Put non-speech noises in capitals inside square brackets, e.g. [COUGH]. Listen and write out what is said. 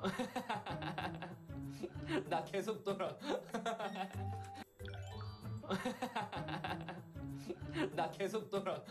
[LAUGHS] 나 계속 돌아. [LAUGHS] 나 계속 돌아.